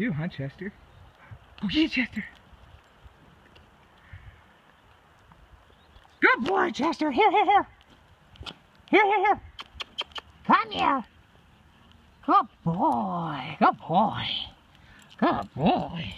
do, huh, Chester? Oh, yeah, Chester. Good boy, Chester. Here, here, here. Here, here, here. Come here. Good boy. Good boy. Good boy.